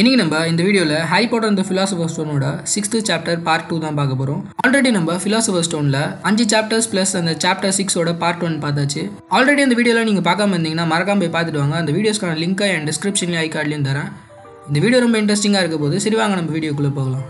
இன்றைக்கி நம்ம இந்த வீடியோவில் ஹாரி பாட்டர் இந்த ஃபிலாசபர் ஸ்டோனோட சிக்ஸ்த்து சாப்டர் பார்ட் டூ தான் பார்க்க போகிறோம் ஆல்ரெடி நம்ம ஃபிலாசபர் ஸ்டோனில் அஞ்சு சாப்டர்ஸ் ப்ளஸ் அந்த சாப்டர் சிக்ஸோட பார்ட் ஒன் பார்த்தாச்சு. ஆல்ரெடி அந்த வீடியோவில் நீங்கள் பார்க்காம இருந்தீங்கன்னா மறக்காம போய் பார்த்துட்டு வாங்க. அந்த வீடியோஸ்க்கான லிங்க்கை என் டிஸ்கிரிப்ஷன்லேயும் ஐ கார்ட்லேயும் தரேன். இந்த வீடியோ ரொம்ப இன்ட்ரெஸ்டிங்காக இருக்க போது சரி வாங்க நம்ம வீடியோக்குள்ளே போகலாம்.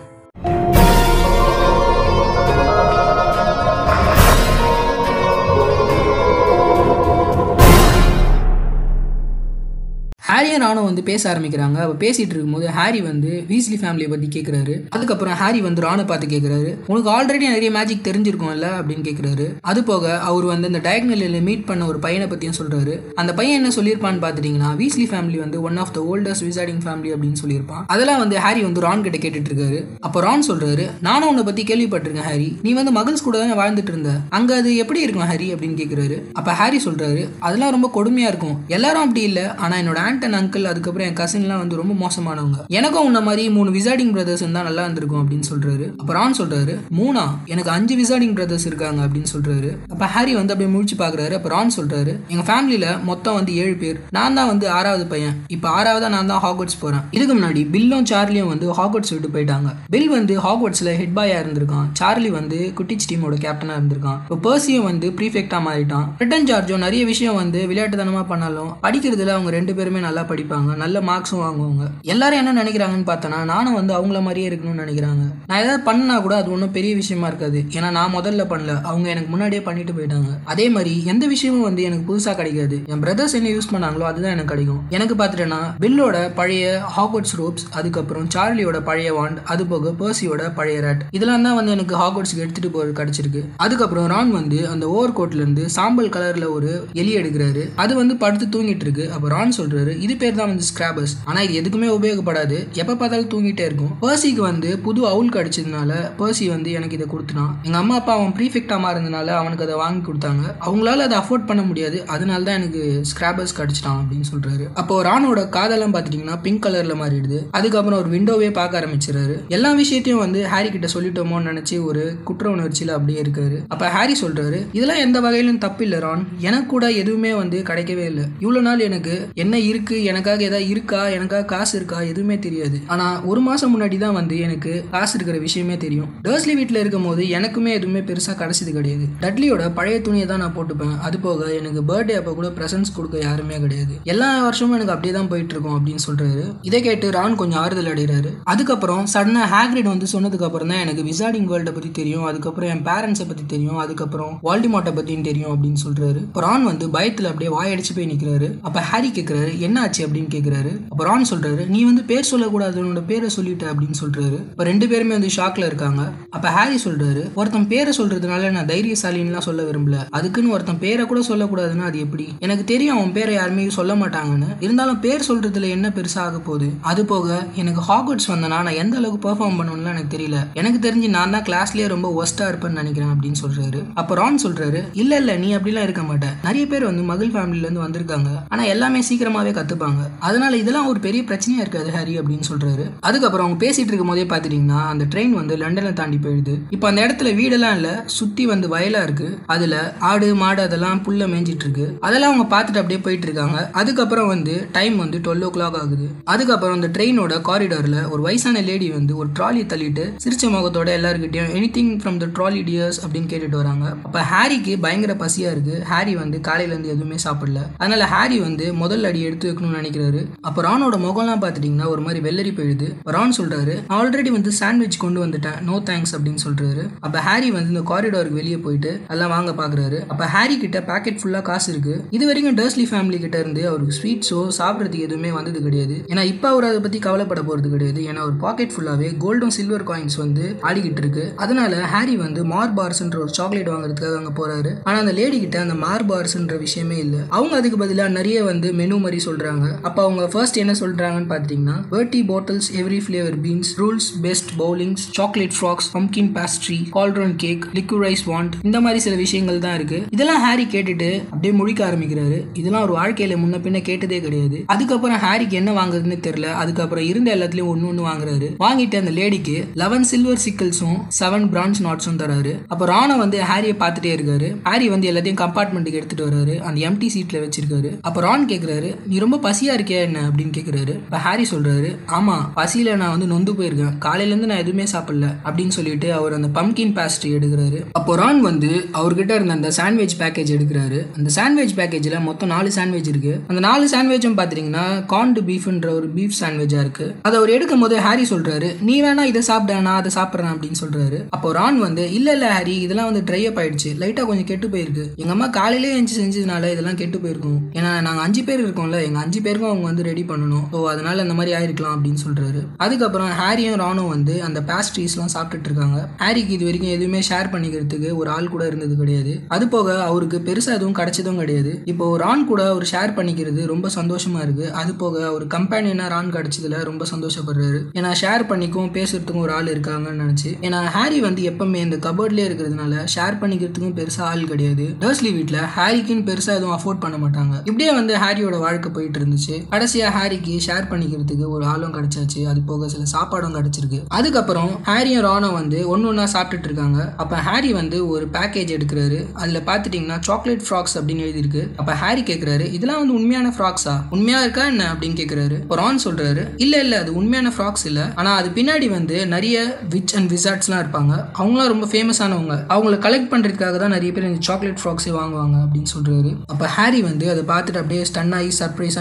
ஹாரியும் ராணும் வந்து பேச ஆரம்பிக்கிறாங்க. அப்போ பேசிட்டு இருக்கும்போது ஹாரி வந்து வீஸ்லி ஃபேமிலியை பற்றி கேட்குறாரு அதுக்கப்புறம் ஹாரி வந்து ராணை பார்த்து கேட்குறாரு உனக்கு ஆல்ரெடி நிறைய மேஜிக் தெரிஞ்சிருக்கும்ல? அப்படின்னு கேட்குறாரு அது போக அவர் வந்து இந்த டயக்னலில் மீட் பண்ண ஒரு பையனை பற்றியும் சொல்கிறாரு அந்த பையன் என்ன சொல்லியிருப்பான்னு பார்த்துட்டிங்கன்னா வீஸ்லி ஃபேமிலி வந்து one of the oldest wizarding family அப்படின்னு சொல்லியிருப்பான். அதெல்லாம் வந்து ஹாரி வந்து ரான் கிட்ட கேட்டுட்டு இருக்காரு அப்போ ரான் சொல்கிறாரு நானும் உன்னை பற்றி கேள்விப்பட்டிருக்கேன் ஹாரி. நீ வந்து மகள்ஸ் கூட தானே வாழ்ந்துட்டு இருந்த அங்கே அது எப்படி இருக்கும் ஹாரி? அப்படின்னு கேட்குறாரு அப்போ ஹாரி சொல்கிறாரு அதெல்லாம் ரொம்ப கொடுமையாக இருக்கும். எல்லாரும் அப்படி இல்லை. ஆனால் என்னோட ஆண்டன் அண்ட் அங்கிள் அதுக்கப்புறம் என் கசின்லாம் வந்து ரொம்ப மோசமானவங்க. எனக்கும் உன்ன மாதிரி மூணு விசார்டிங் பிரதர்ஸ் இருந்தால் நல்லா இருந்திருக்கும் அப்படின்னு சொல்றாரு. அப்போ ரான் சொல்றாரு மூணா எனக்கு அஞ்சு விசார்டிங் பிரதர்ஸ் இருக்காங்க அப்படின்னு சொல்றாரு. அப்போ ஹாரி வந்து அப்படியே முழிச்சு பாக்குறாரு. அப்போ ரான் சொல்றாரு எங்க ஃபேமிலியில மொத்தம் வந்து ஏழு பேர். நான் தான் வந்து ஆறாவது பையன். இப்போ ஆறாவதா நான் தான் ஹாக்வர்ட்ஸ் போறேன். இதுக்கு முன்னாடி பில்லும் சார்லியும் வந்து ஹாக்வர்ட்ஸ் விட்டு போயிட்டாங்க. பில் வந்து ஹாக்வர்ட்ஸ்ல ஹெட் பாயா இருந்திருக்கான். சார்லி வந்து குட்டிச் டீமோட கேப்டனா இருந்திருக்கான். இப்போ பர்சியும் வந்து ப்ரீஃபெக்டா மாறிட்டான். ரிட்டன் சார்ஜும் நிறைய விஷயம் வந்து விளையாட்டுத்தனமா பண்ணாலும் படிக்கிறதுல அவங்க ரெண்டு பேருமே நல்லா படிப்பாங்க நல்ல மார்க்ஸும் வாங்குவாங்க. எல்லாரும் என்ன நினைக்கிறாங்கன்னு பார்த்தோன்னா நானும் வந்து அவங்கள மாதிரியே இருக்கணும்னு நினைக்கிறாங்க. நான் ஏதாவது பண்ணா கூட அது ஒன்றும் பெரிய விஷயமா இருக்காது. ஏன்னா நான் முதல்ல பண்ணல. அவங்க எனக்கு முன்னாடியே பண்ணிட்டு போயிட்டாங்க. அதே மாதிரி எந்த விஷயமும் வந்து எனக்கு புதுசாக கிடைக்காது. என் பிரதர்ஸ் என்ன யூஸ் பண்ணாங்களோ அதுதான் எனக்கு கிடைக்கும். எனக்கு பார்த்துட்டேன்னா பில்லோட பழைய ஹாக்வர்ட்ஸ் ரோப்ஸ் அதுக்கப்புறம் சார்லியோட பழைய வாண்ட் அது போக பர்சியோட பழைய ரேட் இதெல்லாம் தான் வந்து எனக்கு ஹாக்வர்ட்ஸ்க்கு எடுத்துட்டு போகிறது கிடைச்சிருக்கு. அதுக்கப்புறம் ரான் வந்து அந்த ஓவர் கோட்ல இருந்து சாம்பல் கலர்ல ஒரு எலி எடுக்கிறாரு. அது வந்து படுத்து தூங்கிட்டு இருக்கு. அப்போ ரான் சொல்றாரு இது பேர் தான் வந்து ஸ்கிராபர்ஸ் ஆனால் இது எதுக்குமே உபயோகப்படாது. எப்போ பார்த்தாலும் தூங்கிட்டே இருக்கும். பர்சிக்கு வந்து புது அவுல் கிடச்சதுனால பர்சி வந்து எனக்கு இதை கொடுத்துனான் எங்கள் அம்மா அப்பா அவன் ப்ரீஃபெக்டாக மாறினதுனால அவனுக்கு அதை வாங்கி கொடுத்தாங்க. அவங்களால அதை அஃபோர்ட் பண்ண முடியாது. அதனால தான் எனக்கு ஸ்கிராபர்ஸ் கிடச்சிட்டான் அப்படின்னு சொல்கிறாரு அப்போ ராணோட காதெல்லாம் பார்த்துட்டிங்கன்னா பிங்க் கலரில் மாறிடுது. அதுக்கப்புறம் ஒரு விண்டோவே பார்க்க ஆரம்பிச்சிடறாரு. எல்லா விஷயத்தையும் வந்து ஹாரி கிட்ட சொல்லிட்டோமோன்னு நினச்சி ஒரு குற்ற உணர்ச்சியில் அப்படியே இருக்காரு. அப்போ ஹாரி சொல்கிறாரு இதெல்லாம் எந்த வகையிலும் தப்பு இல்லை ரான். எனக்கு கூட எதுவுமே வந்து கிடைக்கவே இல்லை. இவ்வளோ நாள் எனக்கு என்ன இருக்கு எனக்காக ஏதாவது இருக்கா? எனக்காக காசு இருக்கா? எதுவுமே தெரியாது. ஆனா ஒரு மாசம் முன்னாடி தான் வந்து எனக்கு காசு இருக்கிற விஷயமே தெரியும். டர்ஸ்லி வீட்டில் இருக்கும் போது எனக்குமே எதுவுமே பெருசா கிடைச்சது கிடையாது. டட்லியோட பழைய துணியை தான் நான் போட்டுப்பேன். அது போக எனக்கு பர்த்டே அப்போ கூட ப்ரெசன்ஸ் கொடுக்க யாருமே கிடையாது. எல்லா வருஷமும் எனக்கு அப்படியே தான் போயிட்டு இருக்கும் அப்படின்னு சொல்றாரு. இதை கேட்டு ரான் கொஞ்சம் ஆறுதல் அடைகிறாரு அதுக்கப்புறம் சடனாக ஹேக்ரிட் வந்து சொன்னதுக்கு அப்புறம் தான் எனக்கு விசார்டிங் வேர்ல்டை பத்தி தெரியும். அதுக்கப்புறம் என் பேரண்ட்ஸை பத்தி தெரியும். அதுக்கப்புறம் வால்டிமாட்டை பத்தியும் தெரியும் அப்படின்னு சொல்றாரு. ரான் வந்து பயத்தில் அப்படியே வாயடிச்சு போய் நிற்கிறாரு அப்போ ஹாரி கேட்குறாரு என்ன ஆச்சு அப்படின்னு கேட்குறாரு அப்போ ரான் சொல்கிறாரு நீ வந்து பேர் சொல்லக்கூடாது உன்னோட பேரை சொல்லிட்ட அப்படின்னு சொல்கிறாரு இப்போ ரெண்டு பேருமே வந்து ஷாக்ல இருக்காங்க. அப்போ ஹாரி சொல்றாரு ஒருத்தன் பேரை சொல்றதுனால நான் தைரியசாலின்லாம் சொல்ல விரும்பல. அதுக்குன்னு ஒருத்தன் பேரை கூட சொல்லக்கூடாதுன்னா அது எப்படி? எனக்கு தெரியும் அவன் பேரை யாருமே சொல்ல மாட்டாங்கன்னு. இருந்தாலும் பேர் சொல்றதுல என்ன பெருசாக ஆக போகுது? அது போக எனக்கு ஹாக்வர்ட்ஸ் வந்தனா நான் எந்த அளவுக்கு பெர்ஃபார்ம் பண்ணுவேன்லாம் எனக்கு தெரியல. எனக்கு தெரிஞ்சு நான் தான் கிளாஸ்லேயே ரொம்ப ஒஸ்ட்டாக இருப்பேன்னு நினைக்கிறேன் அப்படின்னு சொல்கிறாரு அப்போ ரான் சொல்கிறாரு இல்லை இல்லை நீ அப்படிலாம் இருக்க மாட்டேன் நிறைய பேர் வந்து மகள் ஃபேமிலியிலேருந்து வந்திருக்காங்க. ஆனால் எல்லாமே சீக்கிரமாகவே கற்று கற்றுப்பாங்க அதனால இதெல்லாம் ஒரு பெரிய பிரச்சனையாக இருக்காது ஹாரி அப்படின்னு சொல்கிறாரு அதுக்கப்புறம் அவங்க பேசிகிட்டு இருக்கும் போதே பார்த்துட்டிங்கன்னா அந்த ட்ரெயின் வந்து லண்டனை தாண்டி போயிடுது. இப்போ அந்த இடத்துல வீடெல்லாம் இல்லை சுற்றி வந்து வயலாக இருக்குது அதில் ஆடு மாடு அதெல்லாம் புல்ல மேய்ஞ்சிட்டு இருக்கு. அதெல்லாம் அவங்க பார்த்துட்டு அப்படியே போயிட்டு இருக்காங்க. அதுக்கப்புறம் வந்து டைம் வந்து டுவெல் ஓ கிளாக் ஆகுது. அதுக்கப்புறம் அந்த ட்ரெயினோட காரிடாரில் ஒரு வயசான லேடி வந்து ஒரு ட்ராலி தள்ளிட்டு சிரிச்ச முகத்தோட எல்லாருக்கிட்டையும் anything from the trolley dears அப்படின்னு கேட்டுட்டு வராங்க. அப்போ ஹாரிக்கு பயங்கர பசியாக இருக்குது ஹாரி வந்து காலையிலேருந்து எதுவுமே சாப்பிடல. அதனால ஹாரி வந்து முதல் அடி எடுத்து கொடுக்கணும்னு நினைக்கிறாரு. அப்ப ரானோட முகம்லாம் பார்த்துட்டீங்கன்னா ஒரு மாதிரி வெள்ளரி போயிடுது. ரான் சொல்றாரு ஆல்ரெடி வந்து சாண்ட்விச் கொண்டு வந்துட்டேன். நோ தேங்க்ஸ் அப்படின்னு சொல்றாரு. அப்ப ஹாரி வந்து இந்த காரிடோருக்கு வெளியே போயிட்டு எல்லாம் வாங்க பாக்குறாரு அப்ப ஹாரி கிட்ட பாக்கெட் ஃபுல்லா காசு இருக்கு. இது வரைக்கும் டர்ஸ்லி ஃபேமிலி கிட்ட இருந்து அவருக்கு ஸ்வீட்ஸோ சாப்பிட்றதுக்கு எதுவுமே வந்தது கிடையாது. ஏன்னா இப்போ அவர் அதை பத்தி கவலைப்பட போறது கிடையாது. ஏன்னா ஒரு பாக்கெட் ஃபுல்லாவே கோல்டும் சில்வர் காயின்ஸ் வந்து ஆடிக்கிட்டு இருக்கு. அதனால ஹாரி வந்து மார் பார்ஸ்ன்ற ஒரு சாக்லேட் வாங்குறதுக்காக அங்க போறாரு. ஆனா அந்த லேடி கிட்ட அந்த மார் பார்ஸ்ன்ற விஷயமே இல்ல. அவங்க அதுக்கு பதிலாக நிறைய வந்து மெனு மாதிரி சொல்கிறாங்க அப்போ அவங்க ஃபர்ஸ்ட் என்ன சொல்றாங்கன்னு பார்த்தீங்கன்னா Bertie Bott's every flavour beans rules best blowing chocolate frogs pumpkin pastry cauldron cake liquorice wand இந்த மாதிரி சில விஷயங்கள் தான் இருக்கு. இதெல்லாம் ஹாரி கேட்டுட்டு அப்படியே முழிக்க ஆரம்பிக்கிறாரு. இதெல்லாம் ஒரு வாழ்க்கையில முன்ன பின்ன கேட்டதே கிடையாது. அதுக்கப்புறம் ஹாரிக்கு என்ன வாங்குறதுன்னு தெரியல. அதுக்கப்புறம் இருந்த எல்லாத்துலயும் ஒன்னு ஒன்னு வாங்குறாரு. வாங்கிட்டு அந்த லேடிக்கு லெவன் சில்வர் சிக்கல்ஸும் செவன் பிரான்ச் நாட்ஸும் தராரு. அப்போ ராணா வந்து ஹாரியை பார்த்துட்டே இருக்காரு. ஹாரி வந்து எல்லாத்தையும் கம்பார்ட்மெண்ட்டுக்கு எடுத்துட்டு வராரு. அந்த எம்டி சீட்ல வச்சிருக்காரு. அப்போ ரான் கேட்குறாரு நீ ரொம்ப பசியாக பசியா இருக்கே என்ன அப்படின்னு கேட்குறாரு இப்போ ஹாரி சொல்றாரு ஆமா பசியில நான் வந்து நொந்து போயிருக்கேன். காலையிலேருந்து நான் எதுவுமே சாப்பிடல. அப்படின்னு சொல்லிட்டு அவர் அந்த பம்கின் பேஸ்ட்ரி எடுக்கிறாரு. அப்போ ரான் வந்து அவர்கிட்ட இருந்த அந்த சாண்ட்விச் பேக்கேஜ் எடுக்கிறாரு. அந்த சாண்ட்விச் பேக்கேஜில் மொத்தம் நாலு சாண்ட்விச் இருக்கு. அந்த நாலு சாண்ட்விச்சும் பார்த்தீங்கன்னா கார்ன்டு பீஃப்ன்ற ஒரு பீஃப் சாண்ட்விச்சா இருக்கு. அதை அவர் எடுக்கும் போது ஹாரி சொல்றாரு நீ வேணா இதை சாப்பிட நான் அதை சாப்பிட்றேன் அப்படின்னு சொல்றாரு. அப்போ ரான் வந்து இல்ல இல்ல ஹாரி இதெல்லாம் வந்து ட்ரை அப் ஆயிடுச்சு. லைட்டா கொஞ்சம் கெட்டு போயிருக்கு. எங்க அம்மா காலையிலே எஞ்சி செஞ்சதுனால இதெல்லாம் கெட்டு போயிருக்கும். ஏன்னா நாங்க அஞ்சு பேர் இருக்கோம்ல எங்க அஞ்சு அஞ்சு பேருக்கும் அவங்க வந்து ரெடி பண்ணணும். ஸோ அதனால இந்த மாதிரி ஆயிருக்கலாம் அப்படின்னு சொல்றாரு. அதுக்கப்புறம் ஹாரியும் ரானும் வந்து அந்த பேஸ்ட்ரீஸ்லாம் சாப்பிட்டுட்டு இருக்காங்க. ஹாரிக்கு இது வரைக்கும் எதுவுமே ஷேர் பண்ணிக்கிறதுக்கு ஒரு ஆள் கூட இருந்தது கிடையாது. அது போக அவருக்கு பெருசாக எதுவும் கிடைச்சதும் கிடையாது. இப்போ ரான் கூட அவர் ஷேர் பண்ணிக்கிறது ரொம்ப சந்தோஷமா இருக்கு. அது போக ஒரு கம்பெனினா ரான் கிடைச்சதுல ரொம்ப சந்தோஷப்படுறாரு. ஏன்னா ஷேர் பண்ணிக்கும் பேசுறதுக்கும் ஒரு ஆள் இருக்காங்கன்னு நினச்சி. ஏன்னா ஹாரி வந்து எப்பவுமே இந்த கபோர்ட்லேயே இருக்கிறதுனால ஷேர் பண்ணிக்கிறதுக்கும் பெருசாக ஆள் கிடையாது. டர்ஸ்லி வீட்டில் ஹாரிக்குன்னு பெருசாக எதுவும் அஃபோர்ட் பண்ண மாட்டாங்க. இப்படியே வந்து ஹாரியோட வாழ்க்கை போயிட்டு இருந்துச்சு. கடைசியா ஹாரிக்கு ஷேர் பண்ணிக்கிறதுக்கு ஒரு ஆளும் கிடைச்சாச்சு. அது போக சில சாப்பாடும் கிடைச்சிருக்கு. அதுக்கப்புறம் ஹாரியும் ராணும் வந்து ஒன்னு ஒன்னா சாப்பிட்டுட்டு இருக்காங்க. அப்ப ஹாரி வந்து ஒரு பேக்கேஜ் எடுக்கிறாரு. அதுல பாத்துட்டீங்கன்னா சாக்லேட் ஃப்ராக்ஸ் அப்படின்னு எழுதியிருக்கு. அப்ப ஹாரி கேக்குறாரு இதெல்லாம் வந்து உண்மையான ஃப்ராக்ஸா உண்மையா இருக்கா என்ன? அப்படின்னு கேக்குறாரு. இப்போ ரான் சொல்றாரு இல்ல இல்ல அது உண்மையான ஃப்ராக்ஸ் இல்ல. ஆனா அது பின்னாடி வந்து நிறைய விச் அண்ட் விசார்ட்ஸ்லாம் இருப்பாங்க. அவங்களாம் ரொம்ப ஃபேமஸானவங்க அவங்கள கலெக்ட் பண்றதுக்காக தான் நிறைய பேர் இந்த சாக்லேட் ஃப்ராக்ஸே வாங்குவாங்க. அப்படின்னு சொல்றாரு. அப்ப ஹாரி வந்து அதை பார்த்துட்டு அப்படியே ஸ்டன் ஆகி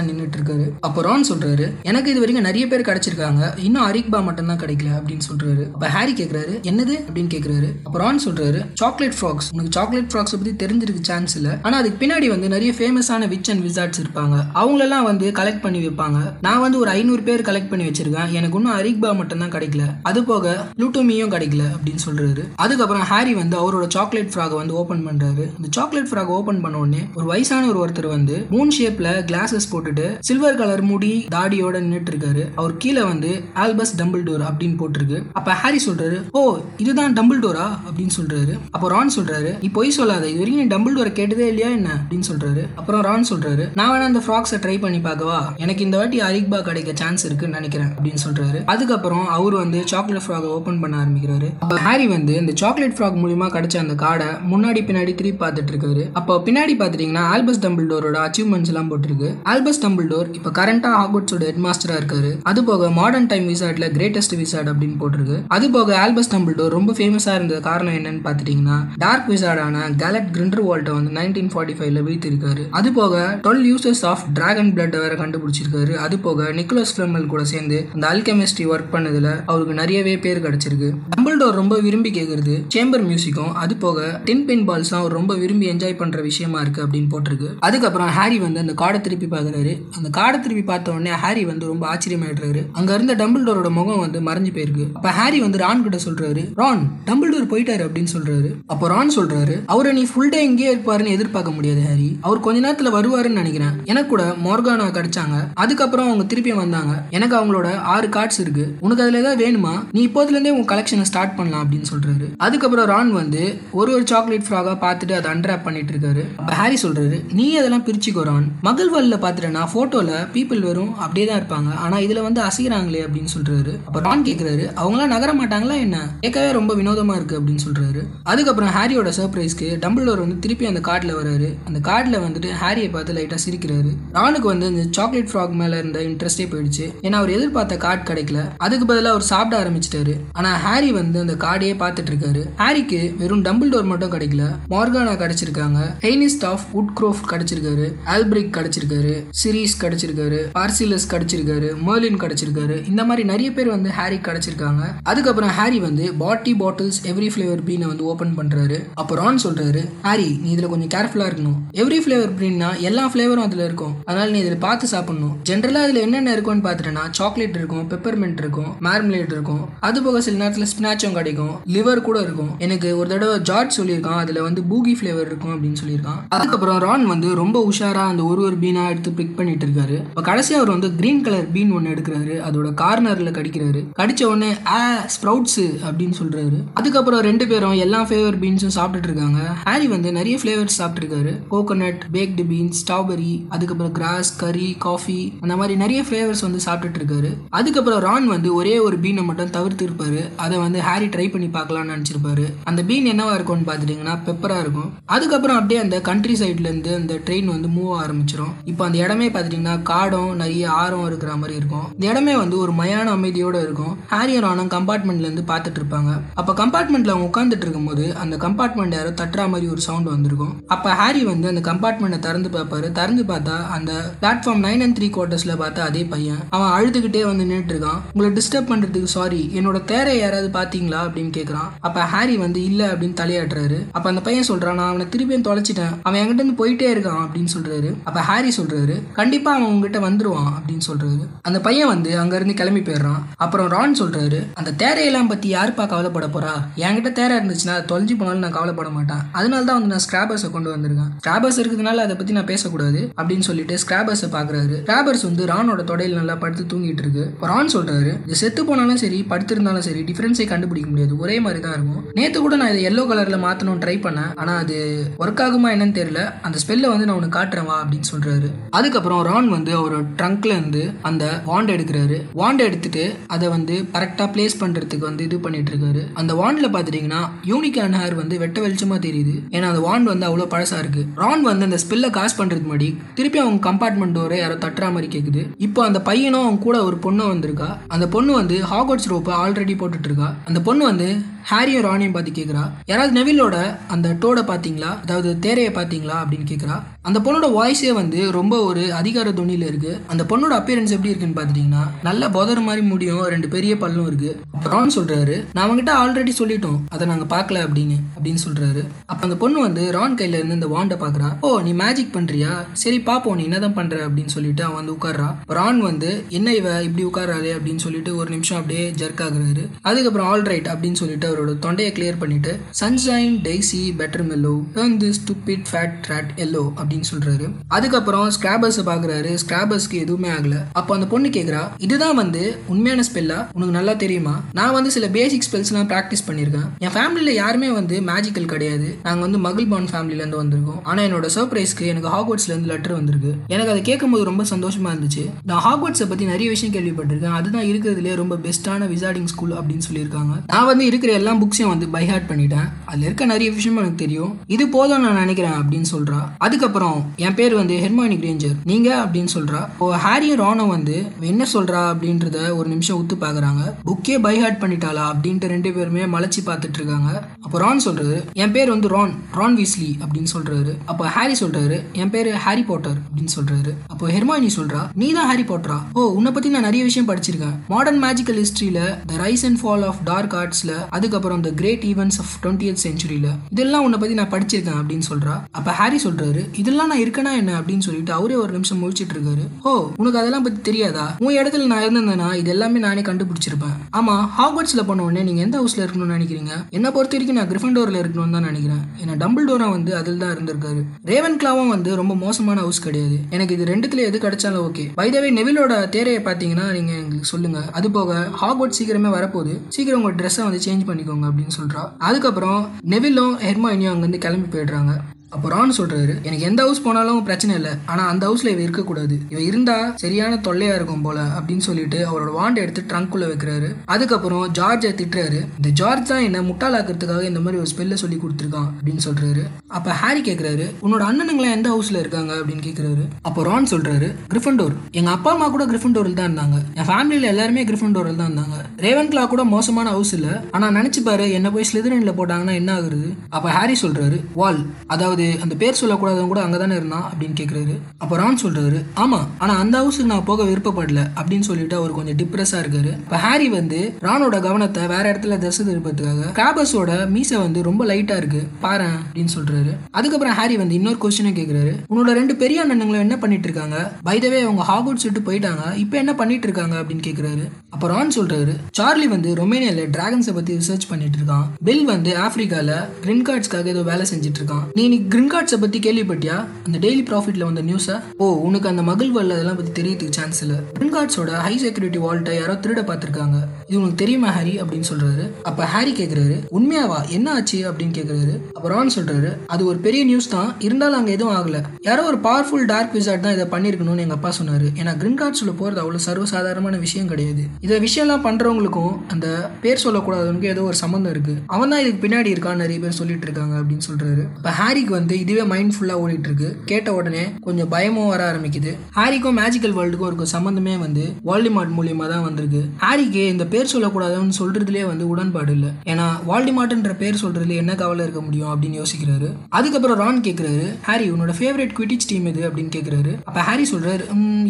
தான் நின்றுட்டு இருக்காரு அப்போ ரான் சொல்றாரு எனக்கு இது வரைக்கும் நிறைய பேர் கிடைச்சிருக்காங்க. இன்னும் அரிக்பா மட்டும் தான் கிடைக்கல அப்படின்னு சொல்றாரு. அப்ப ஹாரி கேக்குறாரு என்னது? அப்படின்னு கேக்குறாரு. அப்ப ரான் சொல்றாரு சாக்லேட் ஃப்ராக்ஸ் உனக்கு சாக்லேட் ஃப்ராக்ஸ் பத்தி தெரிஞ்சிருக்கு சான்ஸ் இல்ல. ஆனா அதுக்கு பின்னாடி வந்து நிறைய ஃபேமஸான விச் அண்ட் விசார்ட்ஸ் இருப்பாங்க. அவங்களெல்லாம் வந்து கலெக்ட் பண்ணி வைப்பாங்க. நான் வந்து ஒரு ஐநூறு பேர் கலெக்ட் பண்ணி வச்சிருக்கேன். எனக்கு இன்னும் அரிக்பா மட்டும் தான் கிடைக்கல. அது போக ப்ளூட்டோமியும் கிடைக்கல அப்படின்னு சொல்றாரு. அதுக்கப்புறம் ஹாரி வந்து அவரோட சாக்லேட் ஃப்ராக் வந்து ஓபன் பண்றாரு. அந்த சாக்லேட் ஃப்ராக் ஓபன் பண்ண உடனே ஒரு வயசான ஒரு ஒருத்தர் வந்து மூன் ஷேப்ல கிளாஸஸ் போட்டுட்டு சில்வர் கலர் முடி தாடியோட நின்றுட்டு இருக்காரு அவர் கீழே வந்து ஆல்பஸ் டம்பிள் டோர் அப்படின்னு போட்டிருக்கு. அப்ப ஹாரி சொல்றாரு ஓ இதுதான் டம்பிள் டோரா அப்படின்னு சொல்றாரு. அப்போ ரான் சொல்றாரு நீ பொய் சொல்லாத இது வரைக்கும் நீ டம்பிள் டோரை கேட்டதே இல்லையா என்ன? அப்படின்னு சொல்றாரு. அப்புறம் ரான் சொல்றாரு நான் வேணா அந்த ஃப்ராக்ஸை ட்ரை பண்ணி பார்க்கவா எனக்கு இந்த வாட்டி அரிக்பா கிடைக்க சான்ஸ் இருக்குன்னு நினைக்கிறேன். அப்படின்னு சொல்றாரு. அதுக்கப்புறம் அவர் வந்து சாக்லேட் ஃப்ராக் ஓபன் பண்ண ஆரம்பிக்கிறாரு. அப்ப ஹாரி வந்து இந்த சாக்லேட் ஃப்ராக் மூலியமா கிடைச்ச அந்த கார்டை முன்னாடி பின்னாடி திருப்பி பார்த்துட்டு இருக்காரு. அப்போ பின்னாடி பாத்துட்டீங்கன்னா ஆல்பஸ் டம்பிள் டோரோட அச்சீவ்மெண்ட்ஸ் எல்லாம் போட்டிருக்கு. ஆல்பஸ் டம்பிள் டோர் இப்போ கரண்டா ஹாக்வர்ட்ஸோட ஹெட் மாஸ்டரா இருக்காரு. அது போக மாடர்ன் டைம் விசார்ட்ல கிரேட்டஸ்ட் விசார்ட் அப்படின்னு போட்டிருக்கு. அது போக ஆல்பஸ் டம்பிள்டோர் ரொம்ப ஃபேமஸா இருந்த காரணம் என்னன்னு பாத்துட்டீங்கன்னா டார்க் விசார்டான கேலட் கிரிண்டர் வால்ட்டை வந்து நைன்டீன் ஃபார்ட்டி ஃபைவ்ல வீழ்த்திருக்காரு. அது போக டுவெல் யூசர்ஸ் ஆஃப் டிராகன் பிளட் வேற கண்டுபிடிச்சிருக்காரு. அது போக நிக்கோலஸ் ஃபிளமல் கூட சேர்ந்து அந்த அல்கெமிஸ்ட்ரி ஒர்க் பண்ணதுல அவருக்கு நிறையவே பேர் கிடைச்சிருக்கு. டம்பிள்டோர் ரொம்ப விரும்பி கேட்கறது சேம்பர் மியூசிக்கும் அது போக டின் பின் பால்ஸ்லாம் அவர் ரொம்ப விரும்பி என்ஜாய் பண்ற விஷயமா இருக்கு அப்படின்னு போட்டிருக்கு. அதுக்கப்புறம் ஹாரி வந்து அந்த காடை திருப்பி பார்க்குறாரு. அந்த கார்டை திருப்பி பார்த்த உடனே ஹாரி வந்து ரொம்ப ஆச்சரியமாயிடுறாரு. அங்க இருந்த டம்பிள்டோரோட முகம் வந்து மறைஞ்சு போயிருக்கு. அப்ப ஹாரி வந்து ரான் கிட்ட சொல்றாரு ரான் டம்பிள்டோர் போயிட்டாரு அப்படின்னு சொல்றாரு. அப்போ ரான் சொல்றாரு அவரை நீ ஃபுல் டே இங்கேயே இருப்பாருன்னு எதிர்பார்க்க முடியாது ஹாரி. அவர் கொஞ்ச நேரத்துல வருவாருன்னு நினைக்கிறேன். எனக்கு கூட மோர்கானா கிடைச்சாங்க. அதுக்கப்புறம் அவங்க திருப்பி வந்தாங்க. எனக்கு அவங்களோட ஆறு கார்ட்ஸ் இருக்கு. உனக்கு அதுல ஏதாவது வேணுமா? நீ இப்போதுல இருந்தே உன் கலெக்ஷனை ஸ்டார்ட் பண்ணலாம் அப்படின்னு சொல்றாரு. அதுக்கப்புறம் ரான் வந்து ஒரு ஒரு சாக்லேட் ஃப்ராகா பார்த்துட்டு அதை அன்ராப் பண்ணிட்டு இருக்காரு. அப்போ ஹாரி சொல்றாரு நீ அதெல்லாம் பிரிச்சுக்கோ ரான். மகள்வல்ல பாத்துட்டேன்னா போட்டோல பீப்புள் வெறும் அப்படியே தான் இருப்பாங்க. ஆனால் இதில் வந்து அசைகிறாங்களே அப்படின்னு சொல்கிறாரு அப்புறம் ரான் கேட்குறாரு அவங்களாம் நகர மாட்டாங்களா என்ன? கேட்கவே ரொம்ப வினோதமாக இருக்கு அப்படின்னு சொல்கிறாரு அதுக்கப்புறம் ஹாரியோட சர்ப்ரைஸ்க்கு டம்பிள்டோர் வந்து திருப்பி அந்த காட்டில் வராரு. அந்த காட்டில் வந்துட்டு ஹாரியை பார்த்து லைட்டாக சிரிக்கிறாரு. ரானுக்கு வந்து இந்த சாக்லேட் ஃப்ராக் மேலே இருந்த இன்ட்ரெஸ்டே போயிடுச்சு. ஏன்னா அவர் எதிர்பார்த்த கார்டு கிடைக்கல. அதுக்கு பதிலாக அவர் சாப்பிட ஆரம்பிச்சிட்டாரு. ஆனால் ஹாரி வந்து அந்த கார்டையே பார்த்துட்டு இருக்காரு. ஹாரிக்கு வெறும் டம்பிள்டோர் மட்டும் கிடைக்கல. மார்கானா கிடைச்சிருக்காங்க. ஹெய்னிஸ்ட் ஆஃப் உட் க்ரோஃப்ட் கிடைச்சிருக்காரு. ஆல்பிரிக் கிடைச்சிருக்காரு. சிரீஸ் கிடைச்சிருக்காரு பார்சிலஸ் கிடைச்சிருக்காரு மர்லின் கிடைச்சிருக்காரு. இந்த மாதிரி நிறைய பேர் வந்து ஹாரி கிடைச்சிருக்காங்க. அதுக்கப்புறம் ஹாரி வந்து பாட்டி பாட்டில்ஸ் எவ்ரி ஃபிளேவர் பீனை வந்து ஓபன் பண்றாரு. அப்போ ரான் சொல்றாரு ஹாரி நீ இதுல கொஞ்சம் கேர்ஃபுல்லா இருக்கணும். எவ்ரி ஃபிளேவர் பீன்னா எல்லா ஃபிளேவரும் அதுல இருக்கும். அதனால நீ இதுல பார்த்து சாப்பிடணும். ஜென்ரலா இதுல என்னென்ன இருக்கும்னு பாத்துட்டேன்னா சாக்லேட் இருக்கும் பெப்பர்மெண்ட் இருக்கும் மேர்மலேட் இருக்கும். அது போக சில நேரத்துல ஸ்பினாச்சும் கிடைக்கும். லிவர் கூட இருக்கும். எனக்கு ஒரு தடவை ஜார்ஜ் சொல்லியிருக்கான் அதுல வந்து பூகி ஃபிளேவர் இருக்கும் அப்படின்னு சொல்லியிருக்கான். அதுக்கப்புறம் ரான் வந்து ரொம்ப உஷாரா அந்த ஒரு ஒரு பீனா எடுத்து பிக் பண்ணிட்டு இருக்காரு இப்போ கடைசி அவர் வந்து கிரீன் கலர் பீன் ஒன்று எடுக்கிறாரு. அதோட கார்னரில் கடிக்கிறாரு. கடிச்ச உடனே ஆ ஸ்ப்ரவுட்ஸ் அப்படின்னு சொல்றாரு. அதுக்கப்புறம் ரெண்டு பேரும் எல்லா ஃப்ளேவர் பீன்ஸும் சாப்பிட்டுட்டு இருக்காங்க. ஹாரி வந்து நிறைய ஃப்ளேவர்ஸ் சாப்பிட்டுருக்காரு. கோகோனட் பேக்டு பீன்ஸ் ஸ்ட்ராபெரி அதுக்கப்புறம் கிராஸ் கறி காஃபி அந்த மாதிரி நிறைய ஃப்ளேவர்ஸ் வந்து சாப்பிட்டுட்டு இருக்காரு. அதுக்கப்புறம் ரான் வந்து ஒரே ஒரு பீனை மட்டும் தவிர்த்து இருப்பாரு. அதை வந்து ஹாரி ட்ரை பண்ணி பார்க்கலாம்னு நினச்சிருப்பாரு. அந்த பீன் என்னவா இருக்கும்னு பார்த்துட்டிங்கன்னா பெப்பராக இருக்கும். அதுக்கப்புறம் அப்படியே அந்த கண்ட்ரி சைட்லேருந்து அந்த ட்ரெயின் வந்து மூவ் ஆரம்பிச்சிடும் இப்போ அந்த இடமே பார்த்துட்டிங்கன்னா காடும் நிறைய ஆறும் இருக்கிற மாதிரி இருக்கும். இந்த இடமே வந்து ஒரு மயான அமைதியோட இருக்கும். ஹாரியர் ஆனும் கம்பார்ட்மெண்ட்லேருந்து பார்த்துட்டு இருப்பாங்க. அப்போ கம்பார்ட்மெண்ட்டில் அவங்க உட்காந்துட்டு இருக்கும்போது அந்த கம்பார்ட்மெண்ட் யாரோ தட்டுற மாதிரி ஒரு சவுண்ட் வந்திருக்கும். அப்போ ஹாரி வந்து அந்த கம்பார்ட்மெண்ட்டை திறந்து பார்ப்பாரு. திறந்து பார்த்தா அந்த பிளாட்ஃபார்ம் நைன் அண்ட் த்ரீ குவார்ட்டர்ஸில் பார்த்தா அதே பையன். அவன் அழுதுகிட்டே வந்து நின்றுட்டு இருக்கான். உங்களை டிஸ்டர்ப் பண்ணுறதுக்கு சாரி என்னோட தேரை யாராவது பார்த்தீங்களா? அப்படின்னு கேட்குறான் அப்போ ஹாரி வந்து இல்லை அப்படின்னு தலையாட்டுறாரு. அப்போ அந்த பையன் சொல்கிறான் நான் அவனை திருப்பியும் தொலைச்சிட்டேன். அவன் என்கிட்ட இருந்து போயிட்டே இருக்கான் அப்படின்னு சொல்கிறாரு அப்போ ஹாரி சொல்கிறாரு கண்டிப்பா அவன் உங்ககிட்ட வந்துருவான் அப்படின்னு சொல்றாரு அந்த பையன் வந்து அங்க இருந்து கிளம்பி போயிடுறான். அப்புறம் ரான் சொல்றாரு அந்த தேரையெல்லாம் பத்தி யாருப்பா கவலைப்பட போறா? என்கிட்ட தேரை இருந்துச்சுன்னா அது தொலைஞ்சு போனாலும் நான் கவலைப்பட மாட்டேன். அதனால தான் வந்து நான் ஸ்கிராபர்ஸை கொண்டு வந்திருக்கேன். ஸ்கிராபர்ஸ் இருக்கிறதுனால அதை பத்தி நான் பேசக்கூடாது அப்படின்னு சொல்லிட்டு ஸ்கிராபர்ஸை பாக்குறாரு. ஸ்கிராபர்ஸ் வந்து ரானோட தொடையில் நல்லா படுத்து தூங்கிட்டு இருக்கு. ரான் சொல்றாரு இது செத்து போனாலும் சரி படுத்திருந்தாலும் சரி டிஃபரன்ஸே கண்டுபிடிக்க முடியாது. ஒரே மாதிரி தான் இருக்கும். நேத்து கூட நான் இதை எல்லோ கலர்ல மாற்றணும்னு ட்ரை பண்ணேன். ஆனா அது ஒர்க் ஆகுமா என்னன்னு தெரியல. அந்த ஸ்பெல்லை வந்து நான் உனக்கு காட்டுறேன் வா அப்படின்னு சொல்றாரு. அதுக்கப்புறம் ரான் வந்து அவர் ட்ரங்க்ல இருந்து அந்த வாண்ட் எடுக்கிறாரு. வாண்ட் எடுத்துட்டு அதை வந்து கரெக்டா பிளேஸ் பண்றதுக்கு வந்து இது பண்ணிட்டு இருக்காரு. அந்த வாண்ட்ல பாத்துட்டீங்கன்னா யூனிகான் ஹேர் வந்து வெட்ட வெளிச்சமா தெரியுது. ஏன்னா அந்த வாண்ட் வந்து அவ்வளவு பழசா இருக்கு. ரான் வந்து அந்த ஸ்பில்லை காசு பண்ணுறதுக்கு முன்னாடி திருப்பி அவங்க கம்பார்ட்மெண்ட் டோரை யாரோ தட்டுற மாதிரி கேக்குது. இப்போ அந்த பையனும் அவங்க கூட ஒரு பொண்ணு வந்திருக்கா. அந்த பொண்ணு வந்து ஹாகோட்ஸ் ரோப்பை ஆல்ரெடி போட்டுட்டு இருக்கா. அந்த பொண்ணு வந்து ஹாரியும் ராணியும் பார்த்து கேட்குறா யாராவது நெவிலோட அந்த டோடை பார்த்தீங்களா அதாவது தேரையை பார்த்தீங்களா அப்படின்னு கேட்குறா அந்த பொண்ணோட வாய்ஸே வந்து ரொம்ப ஒரு அதிகார துணியில் இருக்கு. அந்த பொண்ணோட அப்பியரன்ஸ் எப்படி இருக்குன்னு பார்த்துட்டிங்கன்னா நல்ல புதர் மாதிரி முடியும். ரெண்டு பெரிய பல்லும் இருக்கு. ரான் சொல்றாரு. நான் அவங்ககிட்ட ஆல்ரெடி சொல்லிட்டோம். அதை நாங்கள் பார்க்கல அப்படின்னு அப்படின்னு சொல்றாரு. அப்போ அந்த பொண்ணு வந்து ரான் கையில இருந்து இந்த வாண்டை பார்க்குறா ஓ நீ மேஜிக் பண்றியா? சரி பாப்போம் நீ என்னதான் பண்ற அப்படின்னு சொல்லிட்டு அவன் வந்து உட்கார்றா. ரான் வந்து என்ன இவ இப்படி உட்காராளே அப்படின்னு சொல்லிட்டு ஒரு நிமிஷம் அப்படியே ஜர்க் ஆகுறாரு. அதுக்கப்புறம் ஆல் ரைட் அப்படின்னு சொல்லிட்டு அவரோட தொண்டையை கிளியர் பண்ணிட்டு sunshine daisy butter mellow turn this stupid fat rat yellow அப்படின்னு சொல்றாரு. அதுக்கப்புறம் ஸ்கிராபர்ஸை பார்க்குறாரு ஸ்கிராபர்ஸ்க்கு எதுவுமே ஆகல. அப்போ அந்த பொண்ணு கேட்குறா இதுதான் வந்து உண்மையான ஸ்பெல்லா உனக்கு நல்லா தெரியுமா? நான் வந்து சில பேசிக் ஸ்பெல்ஸ்லாம் ப்ராக்டிஸ் பண்ணியிருக்கேன். என் ஃபேமிலியில் யாருமே வந்து மேஜிக்கல் கிடையாது. நாங்கள் வந்து மகிழ் பான் ஃபேமிலியிலேருந்து வந்திருக்கோம். ஆனால் என்னோட சர்ப்ரைஸ்க்கு எனக்கு ஹாக்வர்ட்ஸ்லேருந்து லெட்டர் வந்திருக்கு. எனக்கு அதை கேட்கும்போது ரொம்ப சந்தோஷமாக இருந்துச்சு. நான் ஹாக்வர்ட்ஸை பற்றி நிறைய விஷயம் கேள்விப்பட்டிருக்கேன். அதுதான் இருக்கிறதுலே ரொம்ப பெஸ்ட்டான விசார்டிங் ஸ்கூல் அப்படின்னு சொல்லியிருக்காங்க. நான் வந்து இருக்கிற எல்லா புக்ஸையும் வந்து பை ஹார்ட் பண்ணிட்டேன். அதில் இருக்க நிறைய விஷயம் எனக்கு தெரியும். இது போதும் நான் நினைக்கிறேன் அப்படின்னு சொல்கிறா அதுக்கப்புறம் என் பேர் வந்து ஹெர்மானி கிரேஞ்சர் நீங்கள் அப்படின்னு சொல்கிறா இப்போ ஹாரியும் ரானும் வந்து என்ன சொல்கிறா அப்படின்றத ஒரு நிமிஷம் உத்து பார்க்குறாங்க. புக்கே பை ஹர்ட் பண்ணிட்டாளா அப்படின்ட்டு ரெண்டு பேருமே மலைச்சி பார்த்துட்டு இருக்காங்க. அப்போ ரான் சொல்றது என் பேர் வந்து ரான் ரான் வீஸ்லி அப்படின்னு சொல்றாரு. அப்போ ஹாரி சொல்றாரு என் பேர் ஹாரி பாட்டர் அப்படின்னு சொல்றாரு. அப்போ ஹெர்மானி சொல்றா நீ தான் ஹாரி பாட்டரா ஓ உன்னை பத்தி நான் நிறைய விஷயம் படிச்சிருக்கேன். Modern magical ஹிஸ்டரியில the rise and fall of dark ஆர்ட்ஸ்ல அதுக்கப்புறம் the great events of twentieth செஞ்சுரியில இதெல்லாம் உன்னை பத்தி நான் படிச்சிருக்கேன் அப்படின்னு சொல்றா. அப்ப ஹாரி சொல்றாரு இதெல்லாம் நான் இருக்கனா என்ன? அப்படின்னு சொல்லிட்டு அவரே ஒரு நிமிஷம் முழிச்சிட்டு இருக்காரு. ஓ உனக்கு அதெல்லாம் பத்தி தெரியாதா? உன் இடத்துல நான் இருந்தேன்னா இது எல்லாமே நானே கண்டுபிடிச்சிருப்பேன். ஆமா ஹாக்வர்ட்ஸில் பண்ண உடனே நீங்கள் எந்த ஹவுஸில் இருக்கணும்னு நினைக்கிறீங்க? என்ன பொறுத்த வரைக்கும் நான் கிரிஃபன்டோர்ல இருக்கணும்னு தான் நினைக்கிறேன். ஏன்னா டம்பிள் டோரா வந்து அதில் தான் இருந்திருக்காரு. ரேவன் கிளாவும் வந்து ரொம்ப மோசமான ஹவுஸ் கிடையாது. எனக்கு இது ரெண்டுத்துல எது கிடைச்சாலும் ஓகே பைதவே நெவிலோட தேரையை பார்த்தீங்கன்னா நீங்கள் எங்களுக்கு சொல்லுங்க. அது போக ஹாக்வர்ட் சீக்கிரமே வரப்போகுது. சீக்கிரம் உங்கள் ட்ரெஸ்ஸை வந்து சேஞ்ச் பண்ணிக்கோங்க அப்படின்னு சொல்கிறா அதுக்கப்புறம் நெவிலும் ஹெர்மாயினியும் அங்கேருந்து கிளம்பி போயிடுறாங்க. அப்போ ரான் சொல்றாரு எனக்கு எந்த ஹவுஸ் போனாலும் பிரச்சனை இல்லை. ஆனா அந்த ஹவுஸ்ல இவ இருக்கக்கூடாது. இவ இருந்தா சரியான தொல்லையா இருக்கும் போல அப்படின்னு சொல்லிட்டு அவரோட வாண்டை எடுத்து ட்ரங்க்குள்ள வைக்கிறாரு. அதுக்கப்புறம் ஜார்ஜை திட்டுறாரு இந்த ஜார்ஜ் தான் என்ன முட்டாளாக்குறதுக்காக இந்த மாதிரி ஒரு ஸ்பெல்ல சொல்லி கொடுத்துருக்கான் அப்படின்னு சொல்றாரு. அப்ப ஹாரி கேக்குறாரு உன்னோட அண்ணனுங்களாம் எந்த ஹவுஸ்ல இருக்காங்க? அப்படின்னு கேக்குறாரு. அப்போ ரான் சொல்றாரு கிரிஃபன்டோர் எங்க அப்பா அம்மா கூட கிரிஃபன்டோரில் தான் இருந்தாங்க. என் ஃபேமிலியில எல்லாருமே கிரிஃபன்டோரில் தான் இருந்தாங்க. ரேவன் கிளா கூட மோசமான ஹவுஸ் இல்ல. ஆனா நினைச்சு பாரு என்ன போய் ஸ்லிதரன்ல போட்டாங்கன்னா என்ன ஆகுறது? அப்ப ஹாரி சொல்றாரு வால் அதாவது அந்த பேர் சொல்லக்கூடாதவங்க கூட அங்கதானே இருந்தான் அப்படின்னு கேட்குறாரு அப்போ ரான் சொல்றாரு ஆமா ஆனால் அந்த ஹவுஸுக்கு நான் போக விருப்பப்படல அப்படின்னு சொல்லிட்டு அவர் கொஞ்சம் டிப்ரெஸ்ஸாக இருக்காரு. இப்போ ஹாரி வந்து ரானோட கவனத்தை வேற இடத்துல திசை திருப்பதுக்காக கிராபஸோட மீசை வந்து ரொம்ப லைட்டாக இருக்கு பாரு அப்படின்னு சொல்றாரு. அதுக்கப்புறம் ஹாரி வந்து இன்னொரு கொஸ்டினை கேட்குறாரு உன்னோட ரெண்டு பெரிய அண்ணனுங்களும் என்ன பண்ணிட்டு இருக்காங்க? பைதவே அவங்க ஹாகவுட்ஸ் விட்டு போயிட்டாங்க இப்போ என்ன பண்ணிட்டு இருக்காங்க? அப்படின்னு கேட்குறாரு அப்போ ரான் சொல்கிறாரு சார்லி வந்து ரொமேனியால டிராகன்ஸை பற்றி ரிசர்ச் பண்ணிட்டு இருக்கான். பில் வந்து ஆப்பிரிக்காவில் கிரின் கார்ட்ஸ்க்காக ஏதோ வேலை செஞ்சுட்டு இருக்கான். நீ கிரின்கார்ட்ஸை பற்றி கேள்விப்பட்டியா? அந்த டெய்லி ப்ராஃபிட்டில் வந்த நியூஸை ஓ உனக்கு அந்த மகள் வரல அதெல்லாம் பற்றி தெரியறதுக்கு சான்ஸ் இல்லை. கிரின்கார்ட்ஸோட ஹை செக்யூரிட்டி வால்ட்டை யாரோ திருட பார்த்துருக்காங்க. இது தெரியுமா ஹாரி? அப்படின்னு சொல்றாரு. அப்ப ஹாரி கேக்குறாரு உண்மையாவா? என்ன ஆச்சு? அப்படின்னு கேக்குறாரு. அப்ப ரான் சொல்றாரு அது ஒரு பெரிய நியூஸ் தான். இருந்தாலும் அங்க எதுவும் ஆகல. யாரோ ஒரு பவர்ஃபுல் டார்க் விசார்ட் தான் இதை பண்ணிருக்கணும்னு எங்க அப்பா சொன்னாரு. ஏன்னா கிரீன் கார்ட் சொல்ல போறது அவ்வளவு சர்வசாதாரணமான விஷயம் கிடையாது. இதை விஷயம்லாம் பண்றவங்களுக்கும் அந்த பேர் சொல்லக்கூடாதவனுக்கும் ஏதோ ஒரு சம்மந்தம் இருக்கு. அவன் தான் இதுக்கு பின்னாடி இருக்கான்னு நிறைய பேர் சொல்லிட்டு இருக்காங்க அப்படின்னு சொல்றாரு. இப்ப ஹாரிக்கு வந்து இதுவே மைண்ட்ஃபுல்லாக ஓடிட்டு இருக்கு. கேட்ட உடனே கொஞ்சம் பயமும் வர ஆரம்பிக்குது. ஹாரிக்கும் மேஜிக்கல் வேர்ல்டுக்கும் இருக்க சம்மந்தமே வந்து வால்டிமார்ட் மூலியமா தான் வந்திருக்கு. ஹாரிக்கு இந்த பேர் பேர் சொல்லக்கூடாதுன்னு சொல்றதுலேயே வந்து உடன்பாடு இல்லை. ஏன்னா வால்டிமார்ட்ன்ற பேர் சொல்றதுல என்ன கவலை இருக்க முடியும் அப்படின்னு யோசிக்கிறாரு. அதுக்கப்புறம் ரான் கேட்குறாரு ஹாரி உன்னோட ஃபேவரட் குவிட்டிச் டீம் எது? அப்படின்னு கேட்குறாரு அப்போ ஹாரி சொல்றாரு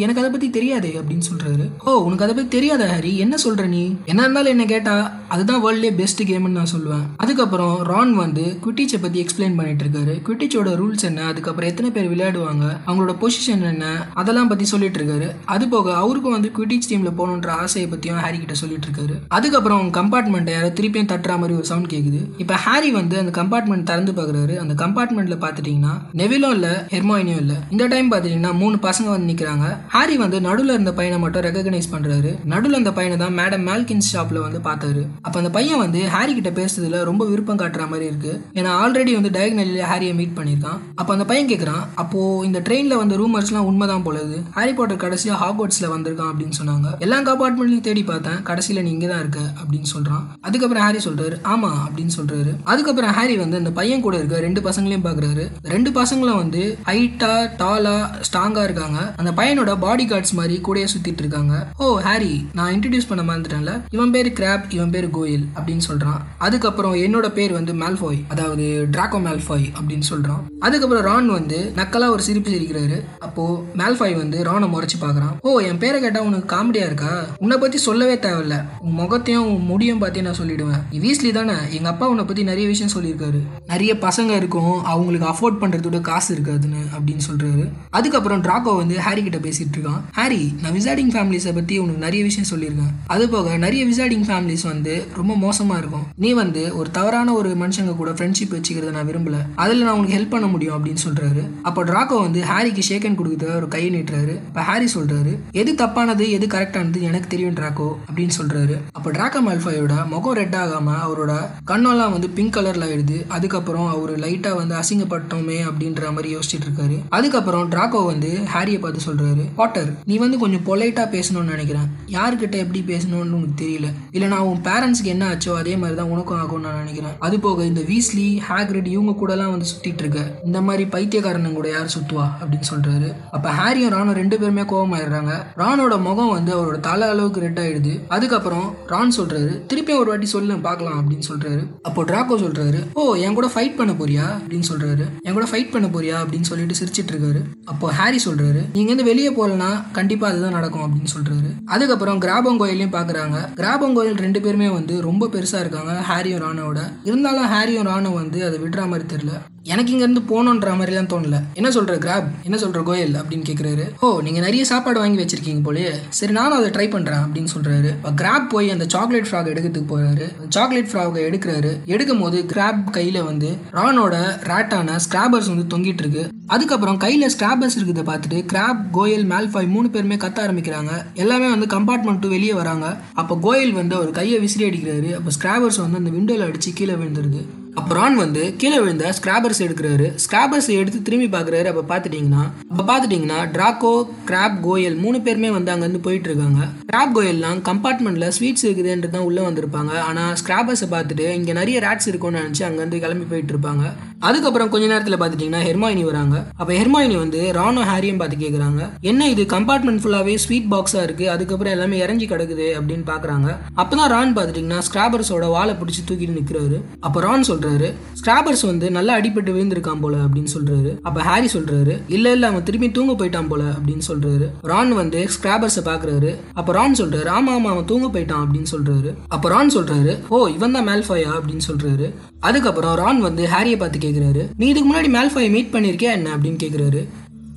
எனக்கு அதை பற்றி தெரியாதே அப்படின்னு சொல்றாரு. ஓ உனக்கு அதை பற்றி தெரியாதா ஹாரி? என்ன சொல்ற நீ? என்ன இருந்தாலும் என்ன கேட்டா அதுதான் வேர்ல்ட்லேயே பெஸ்ட் கேம்னு நான் சொல்லுவேன். அதுக்கப்புறம் ரான் வந்து குவிட்டிச்சை பற்றி எக்ஸ்பிளைன் பண்ணிட்டு இருக்காரு. குவிட்டிச்சோட ரூல்ஸ் என்ன? அதுக்கப்புறம் எத்தனை பேர் விளையாடுவாங்க? அவங்களோட பொசிஷன் என்ன? அதெல்லாம் பற்றி சொல்லிட்டு இருக்காரு. அது போக அவருக்கும் வந்து குவிட்டிச் டீமில் போகணுன்ற ஆசையை பற்றியும் ஹாரி கிட்ட சொல்லிட்டு இருக்காரு. அதுக்கப்புறம் கம்பார்ட்மெண்ட்டை யாரோ திருப்பியும் தட்டுற மாதிரி ஒரு சவுண்ட் கேட்குது இப்போ ஹாரி வந்து அந்த கம்பார்ட்மெண்ட் திறந்து பார்க்குறாரு. அந்த கம்பார்ட்மெண்ட்ல பார்த்துட்டிங்கன்னா நெவிலும் இல்லை ஹெர்மாயினியும் இல்லை. இந்த டைம் பார்த்துட்டிங்கன்னா மூணு பசங்க வந்து நிற்கிறாங்க ஹாரி வந்து நடுவில் இருந்த பையனை மட்டும் ரெகக்னைஸ் பண்ணுறாரு நடுவில் இருந்த பையனை தான் மேடம் மேல்கின்ஸ் ஷாப்பில் வந்து பார்த்தாரு. அப்போ அந்த பையன் வந்து ஹாரி கிட்ட பேசுறதுல ரொம்ப விருப்பம் காட்டுற மாதிரி இருக்கு. ஏன்னா ஆல்ரெடி வந்து டயக்னலில் ஹாரியை மீட் பண்ணியிருக்கான். அப்போ அந்த பையன் கேட்குறான் அப்போ இந்த ட்ரெயினில் வந்த ரூமர்ஸ்லாம் உண்மைதான் போலது ஹாரி பாட்டர் கடைசியாக ஹாக்வர்ட்ஸில் வந்திருக்கான் அப்படின்னு சொன்னாங்க. எல்லா கம்பார்ட்மெண்ட்லையும் தேடி பார்த்தேன். கடைசியில் நீ இங்கே தான் இருக்க அப்படின்னு சொல்கிறான் அதுக்கப்புறம் ஹாரி சொல்கிறாரு ஆமாம் அப்படின்னு சொல்கிறாரு அதுக்கப்புறம் ஹாரி வந்து அந்த பையன் கூட இருக்க ரெண்டு பசங்களையும் பார்க்குறாரு. ரெண்டு பசங்களும் வந்து ஹைட்டா டாலா ஸ்ட்ராங்காக இருக்காங்க. அந்த பையனோட பாடி கார்ட்ஸ் மாதிரி கூடயே சுற்றிட்டு இருக்காங்க. ஓ ஹாரி நான் இன்ட்ரடியூஸ் பண்ண மறந்துட்டேன்ல. இவன் பேர் கிராப் இவன் பேர் கோயில் அப்படின்னு சொல்கிறான் அதுக்கப்புறம் என்னோட பேர் வந்து மேல்ஃபாய் அதாவது டிராகோ மேல்ஃபாய் அப்படின்னு சொல்கிறான் அதுக்கப்புறம் ரான் வந்து நக்கலாக ஒரு சிரிப்பு சிரிக்கிறாரு. அப்போது மேல்ஃபாய் வந்து ரானை முறைச்சு பார்க்குறான். ஓ என் பேரை கேட்டால் உனக்கு காமெடியாக இருக்கா? உன்னை பற்றி சொல்லவே தேவையில்ல. உன் முகத்தையும் உன் முடியும் பார்த்து நான் சொல்லிடுவேன். வீஸ்லி தானே? எங்கள் அப்பா உன்னை பற்றி நிறைய விஷயம் சொல்லியிருக்காரு. நிறைய பசங்க இருக்கும் அவங்களுக்கு அஃபோர்ட் பண்ணுறதோட காசு இருக்காதுன்னு அப்படின்னு சொல்கிறாரு அதுக்கப்புறம் ட்ராகோ வந்து ஹாரி கிட்ட பேசிகிட்டு இருக்கான். ஹாரி நான் விசார்டிங் ஃபேமிலிஸை பற்றி உனக்கு நிறைய விஷயம் சொல்லியிருக்கேன். அது போக நிறைய விசார்டிங் ஃபேமிலிஸ் வந்து ரொம்ப மோசமாக இருக்கும். நீ வந்து ஒரு தவறான ஒரு மனுஷங்க கூட ஃப்ரெண்ட்ஷிப் வச்சுக்கிறத நான் விரும்பல. அதில் நான் உனக்கு ஹெல்ப் பண்ண முடியும் அப்படின்னு சொல்கிறாரு அப்போ ட்ராகோ வந்து ஹாரிக்கு ஷேக்கன் கொடுக்குறதுக்காக ஒரு கையை நீட்டுறாரு. இப்போ ஹாரி சொல்கிறாரு எது தப்பானது எது கரெக்டானது எனக்கு தெரியும் ட்ராகோ அப்படின்னு சொல்கிறாரு பண்ணுறாரு அப்போ டிராகோ மால்ஃபாயோட முகம் ரெட் ஆகாம அவரோட கண்ணெல்லாம் வந்து பிங்க் கலரில் ஆயிடுது. அதுக்கப்புறம் அவர் லைட்டாக வந்து அசிங்கப்பட்டோமே அப்படின்ற மாதிரி யோசிச்சுட்டு இருக்காரு. அதுக்கப்புறம் ட்ராகோ வந்து ஹாரியை பார்த்து சொல்கிறாரு பாட்டர் நீ வந்து கொஞ்சம் பொலைட்டாக பேசணும்னு நினைக்கிறேன். யார்கிட்ட எப்படி பேசணும்னு உனக்கு தெரியல. இல்லை நான் உன் பேரண்ட்ஸ்க்கு என்ன ஆச்சோ அதே மாதிரி தான் உனக்கும் ஆகும்னு நான் நினைக்கிறேன். அது போக இந்த வீஸ்லி ஹேக்ரிட் இவங்க கூடலாம் வந்து சுற்றிட்டு இருக்க. இந்த மாதிரி பைத்தியக்காரனுங்க கூட யார் சுற்றுவா அப்படின்னு சொல்கிறாரு அப்போ ஹாரியும் ராணும் ரெண்டு பேருமே கோபமாயிடுறாங்க ராணோட முகம் வந்து அவரோட தலை அளவுக்கு ரெட் ஆயிடுது. அதுக்கப்புறம் ரான் சொல்றாரு திருப்பியும் ஒரு வாட்டி சொல்லு பார்க்கலாம் அப்படின்னு சொல்றாரு. அப்போ டிராகோ சொல்றாரு ஓ என் கூட ஃபைட் பண்ண போறியா? அப்படின்னு சொல்றாரு. என் கூட ஃபைட் பண்ண போறியா? அப்படின்னு சொல்லிட்டு சிரிச்சிட்டு இருக்காரு. அப்போ ஹாரி சொல்றாரு நீங்க வந்து வெளியே போகலனா கண்டிப்பா அதுதான் நடக்கும் அப்படின்னு சொல்றாரு. அதுக்கப்புறம் கிராபங்கோயிலையும் பாக்குறாங்க. கிராபங்கோயில் ரெண்டு பேருமே வந்து ரொம்ப பெருசா இருக்காங்க ஹாரியும் ராணோட இருந்தாலும் ஹாரியும் ராணும் வந்து அதை விடுற மாதிரி தெரியல. எனக்கு இங்க இருந்து போகணுன்ற மாதிரிலாம் தோணல. என்ன சொல்ற கிராப்? என்ன சொல்ற கோயல்? அப்படின்னு கேக்குறாரு. ஓ நீங்க நிறைய சாப்பாடு வாங்கி வச்சிருக்கீங்க போலயே. சரி நானும் அதை ட்ரை பண்றேன் அப்படின்னு சொல்றாரு. கிராப் கிராப் போய் அந்த சாக்லேட் ஃப்ராக் எடுக்கிறதுக்கு போறாரு. சாக்லேட் ஃப்ராகை எடுக்கிறாரு. எடுக்கும் போது கிராப் கையில வந்து ரானோட ரேட்டான ஸ்கிராபர்ஸ் வந்து தொங்கிட்டு இருக்கு. அதுக்கப்புறம் கையில ஸ்கிராபர்ஸ் இருக்கிறத பார்த்துட்டு கிராப் கோயல் மேல்ஃபாய் மூணு பேருமே கத்த ஆரம்பிக்கிறாங்க. எல்லாமே வந்து கம்பார்ட்மெண்ட் வெளியே வராங்க. அப்போ கோயல் வந்து அவர் கையை விசிறி அடிக்கிறாரு. அப்போ ஸ்கிராபர்ஸ் வந்து அந்த விண்டோல அடிச்சு கீழே விழுந்துருது. அப்போ ரான் வந்து கீழே விழுந்த ஸ்கிராபர்ஸ் எடுக்கிறாரு. ஸ்கிராபர்ஸ் எடுத்து திரும்பி பார்க்குறாரு அப்போ பார்த்துட்டிங்கன்னா அப்போ பார்த்துட்டிங்கன்னா ட்ராக்கோ கிராப் கோயல் மூணு பேருமே வந்து அங்கேருந்து போயிட்டு இருக்காங்க. கிராப் கோயல்லாம் கம்பார்ட்மெண்ட்டில் ஸ்வீட்ஸ் இருக்குதுன்ட்டு தான் உள்ளே வந்திருப்பாங்க. ஆனால் ஸ்கிராபர்ஸை பார்த்துட்டு இங்கே நிறைய ரேட்ஸ் இருக்கும்னு நினச்சி அங்கேருந்து கிளம்பி போயிட்டு இருப்பாங்க. அதுக்கப்புறம் கொஞ்ச நேரத்தில் பார்த்துட்டிங்கன்னா ஹெர்மாயினி வராங்க. அப்போ ஹெர்மாயினி வந்து ராணும் ஹாரியும் பார்த்து கேட்குறாங்க என்ன இது கம்பார்ட்மெண்ட் ஃபுல்லாகவே ஸ்வீட் பாக்ஸாக இருக்குது அதுக்கப்புறம் எல்லாமே இறங்கி கிடக்குது அப்படின்னு பார்க்குறாங்க அப்போ தான் ரான் பார்த்துட்டிங்கன்னா ஸ்கிராபர்ஸோட வாழை பிடிச்சி தூக்கிட்டு நிற்கிறாரு அப்போ ரான் சொல்கிறாரு ஸ்கிராபர்ஸ் வந்து நல்லா அடிபட்டு விழுந்திருக்கான் போல அப்படின்னு சொல்கிறாரு அப்போ ஹாரி சொல்கிறாரு இல்லை இல்லை அவன் திரும்பி தூங்க போயிட்டான் போல அப்படின்னு சொல்கிறாரு ரான் வந்து ஸ்கிராபர்ஸை பார்க்குறாரு அப்போ ரான் சொல்கிறாரு ஆமாம் ஆமாம் அவன் தூங்க போயிட்டான் அப்படின்னு சொல்கிறாரு அப்போ ரான் சொல்கிறாரு ஓ இவன் தான் மேல்ஃபாயா அப்படின்னு சொல்கிறாரு அதுக்கப்புறம் ரான் வந்து ஹாரியை பார்த்து கேட்குறாரு நீ இதுக்கு முன்னாடி மேல்ஃபாயை மீட் பண்ணியிருக்கியா என்ன? அப்படின்னு கேட்குறாரு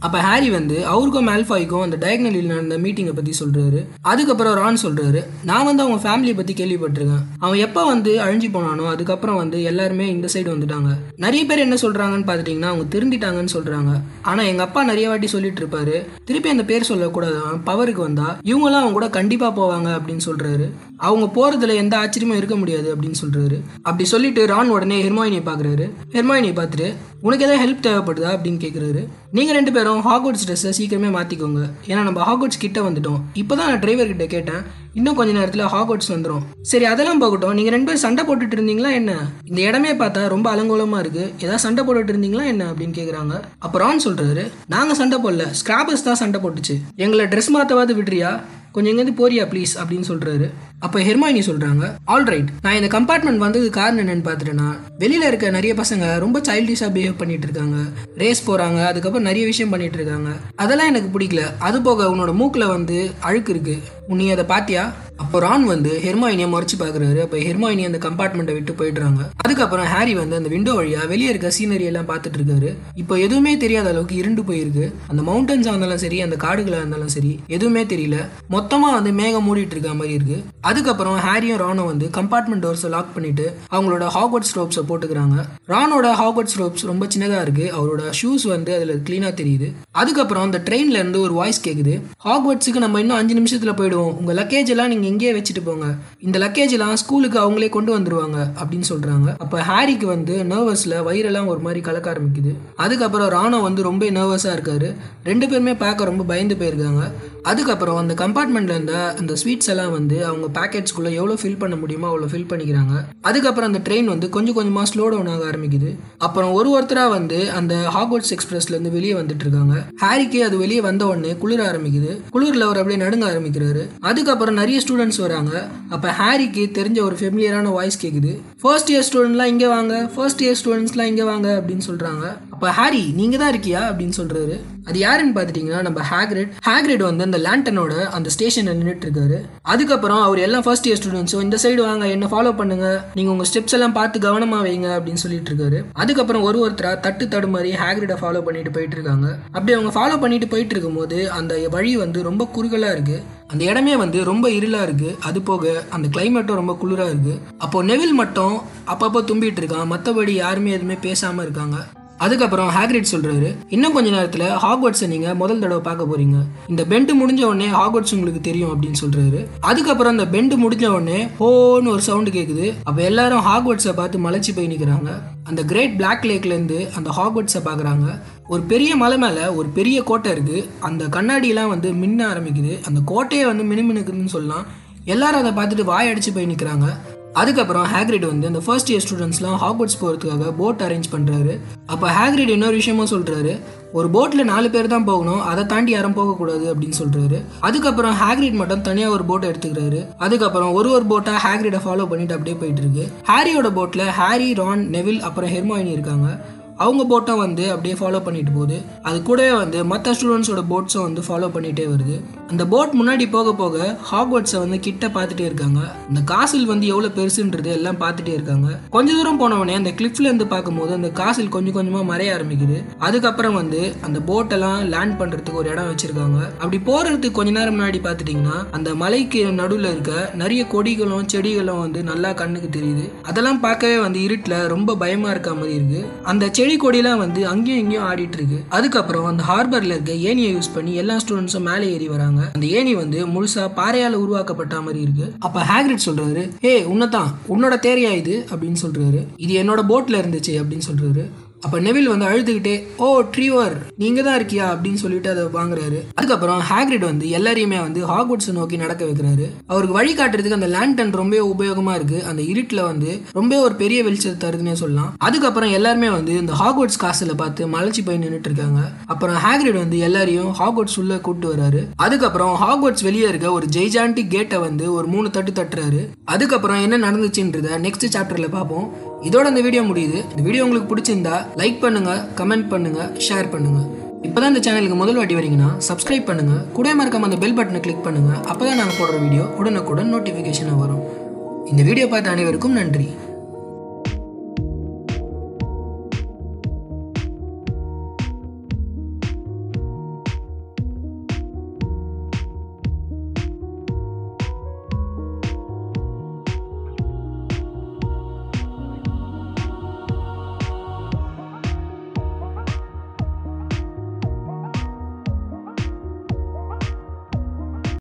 அப்போ ஹாரி வந்து அவருக்கும் மேல்ஃபாய்க்கும் அந்த டயக்னலில் நடந்த மீட்டிங்கை பற்றி சொல்கிறாரு அதுக்கப்புறம் ரான் சொல்கிறாரு நான் வந்து அவங்க ஃபேமிலியை பற்றி கேள்விப்பட்டிருக்கேன். அவன் எப்போ வந்து அழிஞ்சு போனானோ அதுக்கப்புறம் வந்து எல்லாருமே இந்த சைடு வந்துட்டாங்க. நிறைய பேர் என்ன சொல்கிறாங்கன்னு பார்த்துட்டிங்கன்னா அவங்க திருந்திட்டாங்கன்னு சொல்கிறாங்க ஆனால் எங்கள் அப்பா நிறைய வாட்டி சொல்லிட்டு இருப்பாரு. திருப்பி அந்த பேர் சொல்லக்கூடாது பவருக்கு வந்தால் இவங்களாம் அவங்க கூட கண்டிப்பாக போவாங்க அப்படின்னு சொல்கிறாரு அவங்க போகிறதுல எந்த ஆச்சரியமும் இருக்க முடியாது அப்படின்னு சொல்கிறாரு அப்படி சொல்லிட்டு ரான் உடனே ஹெர்மாயினியை பார்க்குறாரு. ஹெர்மாயினியை பார்த்துட்டு உனக்கு ஏதாவது ஹெல்ப் தேவைப்படுதா? அப்படின்னு கேட்குறாரு நீங்கள் ரெண்டு பேரும் ஹாக்வர்ட்ஸ் ட்ரெஸ்ஸை சீக்கிரமே மாற்றிக்கோங்க ஏன்னா நம்ம ஹாக்வர்ட்ஸ் கிட்ட வந்துட்டோம். இப்போ தான் நான் டிரைவர் கிட்ட கேட்டேன். இன்னும் கொஞ்ச நேரத்தில் ஹாக்வர்ட்ஸ் வந்துடும் சரி அதெல்லாம் போகட்டும். நீங்கள் ரெண்டு பேரும் சண்டை போட்டுட்டு இருந்தீங்களா என்ன? இந்த இடமே பார்த்தா ரொம்ப அலங்கோலமாக இருக்குது ஏதாவது சண்டை போட்டுட்டு இருந்தீங்களா என்ன? அப்படின்னு கேட்குறாங்க அப்போ ரான் சொல்கிறாரு நாங்கள் சண்டை போடல. ஸ்கிராபர்ஸ் தான் சண்டை போட்டுச்சு. எங்களை ட்ரெஸ் மாற்றவாது விடுறியா கொஞ்சம் எங்கேருந்து போறியா ப்ளீஸ் அப்படின்னு சொல்கிறாரு அப்போ ஹெர்மாயினி சொல்கிறாங்க ஆல்ரைட் நான் இந்த கம்பார்ட்மெண்ட் வந்தது காரணம் என்னன்னு பார்த்துட்டேன்னா வெளியில் இருக்க நிறைய பசங்க ரொம்ப சைல்டிஷாக பிஹேவ் பண்ணிட்டு இருக்காங்க. ரேஸ் போகிறாங்க அதுக்கப்புறம் நிறைய விஷயம் பண்ணிட்டு இருக்காங்க. அதெல்லாம் எனக்கு பிடிக்கல. அது போக உன்னோட மூக்கில் வந்து அழுக்கு இருக்கு. நீ அதை பார்த்தியா? அப்போ ரான் வந்து ஹெர்மாயினியை முறைச்சு பார்க்குறாரு. அப்போ ஹெர்மாயினி அந்த கம்பார்ட்மெண்ட்டை விட்டு போயிடுறாங்க. அதுக்கப்புறம் ஹாரி வந்து அந்த விண்டோ வழியாக வெளியே இருக்க சீனரி எல்லாம் பார்த்துட்டு இருக்காரு. இப்போ எதுவுமே தெரியாத அளவுக்கு இருண்டு போயிருக்கு. அந்த மவுண்டன்ஸாக இருந்தாலும் சரி அந்த காடுகளாக இருந்தாலும் சரி எதுவுமே தெரியல. மொத்தமாக வந்து மேகம் மூடிட்டு இருக்க மாதிரி இருக்கு. அதுக்கப்புறம் ஹாரியும் ரானும் வந்து கம்பார்ட்மெண்ட் டோர்ஸை லாக் பண்ணிட்டு அவங்களோட ஹாக்வர்ட் ஸ்ரோப்ஸை போட்டுக்கிறாங்க. ரானோட ஹாக்வர்ட் ஸ்ரோப்ஸ் ரொம்ப சின்னதாக இருக்கு. அவரோட ஷூஸ் வந்து அதில் க்ளீனாக தெரியுது. அதுக்கப்புறம் அந்த ட்ரெயின்ல இருந்து ஒரு வாய்ஸ் கேட்குது ஹாக்வர்ட்ஸுக்கு நம்ம இன்னும் அஞ்சு நிமிஷத்தில் போயிடுவோம். உங்கள் லக்கேஜ் எல்லாம் நீங்கள் இங்கேயே வச்சுட்டு போங்க. இந்த லக்கேஜ்லாம் ஸ்கூலுக்கு அவங்களே கொண்டு வந்துருவாங்க அப்படின்னு சொல்கிறாங்க அப்போ ஹாரிக்கு வந்து நர்வஸில் வயிறெல்லாம் ஒரு மாதிரி கலக்க ஆரம்பிக்குது. அதுக்கப்புறம் ராணோ வந்து ரொம்ப நர்வஸாக இருக்காரு. ரெண்டு பேருமே பார்க்க ரொம்ப பயந்து போயிருக்காங்க. அதுக்கப்புறம் அந்த கம்பார்ட்மெண்ட்ல இருந்த அந்த ஸ்வீட்ஸ் எல்லாம் வந்து அவங்க பேக்கெட்ஸ்குள்ளே எவ்வளோ ஃபில் பண்ண முடியுமோ அவ்வளோ ஃபில் பண்ணிக்கிறாங்க. அதுக்கப்புறம் அந்த ட்ரெயின் வந்து கொஞ்சம் கொஞ்சமாக ஸ்லோ டவுன் ஆக ஆரம்பிக்குது. அப்புறம் ஒரு ஒருத்தராக வந்து அந்த ஹாக்வர்ட்ஸ் எக்ஸ்பிரஸ்லேருந்து வெளியே வந்துட்டு இருக்காங்க. ஹாரிக்கு அது வெளியே வந்த உடனே குளிர ஆரம்பிக்குது. குளிரில் அவர் அப்படியே நடுங்க ஆரம்பிக்கிறாரு. அதுக்கப்புறம் நிறைய ஸ்டூடெண்ட்ஸ் வராங்க. அப்போ ஹாரிக்கு தெரிஞ்ச ஒரு ஃபெமிலியரான வாய்ஸ் கேட்குது ஃபர்ஸ்ட் இயர் ஸ்டூடெண்ட்லாம் இங்கே வாங்க. ஃபர்ஸ்ட் இயர் ஸ்டூடெண்ட்ஸ்லாம் இங்கே வாங்க அப்படின்னு சொல்கிறாங்க அப்போ ஹாரி நீங்கள் தான் இருக்கியா அப்படின்னு சொல்கிறாரு அது யாருன்னு பார்த்துட்டிங்கன்னா நம்ம ஹேக்ரிட் ஹேக்ரிட் வந்து அந்த லேண்டனோட அந்த ஸ்டேஷனில் நின்றுட்டு இருக்காரு அதுக்கப்புறம் அவர் எல்லாம் ஃபர்ஸ்ட் இயர் ஸ்டூடெண்ட்ஸோ இந்த சைடு வாங்க என்ன ஃபாலோ பண்ணுங்க. நீங்கள் உங்கள் ஸ்டெப்ஸ் எல்லாம் பார்த்து கவனமாக வைங்க அப்படின்னு சொல்லிட்டு இருக்காரு அதுக்கப்புறம் ஒரு ஒருத்தராக தட்டு தடுமாறி ஹேக்ரிட ஃபாலோ பண்ணிட்டு போயிட்டு இருக்காங்க அப்படி அவங்க ஃபாலோ பண்ணிட்டு போயிட்டு இருக்கும்போது அந்த வழி வந்து ரொம்ப குறுகலாக இருக்கு. அந்த இடமே வந்து ரொம்ப இருளாக இருக்கு. அது போக அந்த கிளைமேட்டும் ரொம்ப குளிராக இருக்கு. அப்போ நெவில் மட்டும் அப்பப்போ தும்பிட்டு இருக்கான் மற்றபடி யாருமே எதுவுமே பேசாமல் இருக்காங்க. அதுக்கப்புறம் ஹேக்ரிட் சொல்றாரு இன்னும் கொஞ்ச நேரத்தில் ஹாக்வர்ட்ஸை நீங்க முதல் தடவை பார்க்க போறீங்க. இந்த பெண்டு முடிஞ்ச உடனே ஹாக்வர்ட்ஸ் உங்களுக்கு தெரியும் அப்படின்னு சொல்றாரு. அதுக்கப்புறம் அந்த பெண்டு முடிஞ்ச உடனே ஹோன்னு ஒரு சவுண்டு கேட்குது அப்போ எல்லாரும் ஹாக்வர்ட்ஸை பார்த்து மலைச்சு போய் நிற்கிறாங்க அந்த கிரேட் பிளாக் லேக்லேருந்து அந்த ஹாக்வர்ட்ஸை பார்க்குறாங்க ஒரு பெரிய மலை மேலே ஒரு பெரிய கோட்டை இருக்கு. அந்த கண்ணாடியெல்லாம் வந்து மின்ன ஆரம்பிக்குது. அந்த கோட்டையை வந்து மினுமினுக்குதுன்னு சொல்லலாம். எல்லாரும் அதை பார்த்துட்டு வாய் அடிச்சு போய் நிற்கிறாங்க அதுக்கப்புறம் ஹேக்ரிட் வந்து அந்த ஃபர்ஸ்ட் இயர் ஸ்டூடெண்ட்ஸ்லாம் ஹாக்வர்ட்ஸ் போகிறதுக்காக போட் அரேஞ்ச் பண்ணுறாரு அப்போ ஹேக்ரிட் இன்னொரு விஷயமும் சொல்கிறாரு ஒரு போட்டில் நாலு பேர் தான் போகணும். அதை தாண்டி யாரும் போகக்கூடாது அப்படின்னு சொல்கிறாரு அதுக்கப்புறம் ஹேக்ரிட் மட்டும் தனியாக ஒரு போட்டை எடுத்துக்கிறாரு. அதுக்கப்புறம் ஒரு ஒரு போட்டாக ஹேக்ரிடை ஃபாலோ பண்ணிட்டு அப்படியே போயிட்டு இருக்கு. ஹாரியோட போட்டில் ஹாரி ரான் நெவில் அப்புறம் ஹெர்மாயினி இருக்காங்க. அவங்க போட்டும் வந்து அப்படியே ஃபாலோ பண்ணிட்டு போகுது. அது கூடவே வந்து மற்ற ஸ்டூடெண்ட்ஸோட போட்ஸும் வந்து ஃபாலோ பண்ணிகிட்டே வருது. அந்த போட் முன்னாடி போக போக ஹாக்வர்ட்ஸை வந்து கிட்ட பார்த்துட்டே இருக்காங்க. அந்த காசில் வந்து எவ்வளோ பெருசுன்றது எல்லாம் பார்த்துட்டே இருக்காங்க. கொஞ்ச தூரம் போனவொடனே அந்த கிளிஃப்ல இருந்து பார்க்கும்போது அந்த காசில் கொஞ்சம் கொஞ்சமாக மறைய ஆரம்பிக்குது. அதுக்கப்புறம் வந்து அந்த போட்டெல்லாம் லேண்ட் பண்ணுறதுக்கு ஒரு இடம் வச்சிருக்காங்க. அப்படி போகிறதுக்கு கொஞ்ச நேரம் முன்னாடி பார்த்துட்டிங்கன்னா அந்த மலைக்கு நடுவில் இருக்க நிறைய கொடிகளும் செடிகளும் வந்து நல்லா கண்ணுக்கு தெரியுது. அதெல்லாம் பார்க்கவே வந்து இருட்டில் ரொம்ப பயமாக இருக்க மாதிரி இருக்கு. அந்த செடி கொடியெல்லாம் வந்து அங்கேயும் இங்கேயும் ஆடிட்டு இருக்கு அதுக்கப்புறம் அந்த ஹார்பர்ல இருக்க ஏனியை யூஸ் பண்ணி எல்லா ஸ்டூடெண்ட்ஸும் மேலே ஏறி வராங்க. அந்த ஏணி வந்து முழுசா பாறையால உருவாக்கப்பட்ட மாதிரி இருக்கு. அப்ப ஹேக்ரிட் சொல்றாரு ஏ உன்னதான் உன்னோட தேரியா இது? அப்படின்னு சொல்றாரு. இது என்னோட போட்ல இருந்துச்சு அப்படின்னு சொல்றாரு. அப்போ நெவில் வந்து அழுதுகிட்டே ஓ ட்ரீவர் நீங்க தான் இருக்கியா? அப்படின்னு சொல்லிட்டு அதை வாங்குறாரு. அதுக்கப்புறம் ஹேக்ரிட் வந்து எல்லாரையுமே வந்து ஹாக்வுட்ஸை நோக்கி நடக்க வைக்கிறாரு. அவருக்கு வழி காட்டுறதுக்கு அந்த லேண்டன் ரொம்ப உபயோகமா இருக்கு. அந்த இருட்டில் வந்து ரொம்ப ஒரு பெரிய வெளிச்சத்தை தருதுன்னே சொல்லலாம். அதுக்கப்புறம் எல்லாருமே வந்து இந்த ஹாக்வுட்ஸ் காசில் பார்த்து மலைச்சி போய் நின்றுட்டு இருக்காங்க. அப்புறம் ஹேக்ரிட் வந்து எல்லாரையும் ஹாக்வுட்ஸ் உள்ள கூப்பிட்டு வராரு. அதுக்கப்புறம் ஹாக்வுட்ஸ் வெளியே இருக்க ஒரு ஜெய்ஜாண்டி கேட்டை வந்து ஒரு மூணு தட்டு தட்டுறாரு. அதுக்கப்புறம் என்ன நடந்துச்சுன்றத நெக்ஸ்ட் சாப்டர்ல பார்ப்போம். இதோட இந்த வீடியோ முடியுது. இந்த வீடியோ உங்களுக்கு பிடிச்சிருந்தா லைக் பண்ணுங்க கமெண்ட் பண்ணுங்க ஷேர் பண்ணுங்க. இப்போதான் இந்த சேனலுக்கு முதல் வாட்டி வரீங்கன்னா சப்ஸ்கிரைப் பண்ணுங்க. கூட மறக்காம அந்த பெல் பட்டனை கிளிக் பண்ணுங்க. அப்போதான் நாங்கள் போடுற வீடியோ உடனுக்குடன் நோட்டிஃபிகேஷனாக வரும். இந்த வீடியோ பார்த்த அனைவருக்கும் நன்றி.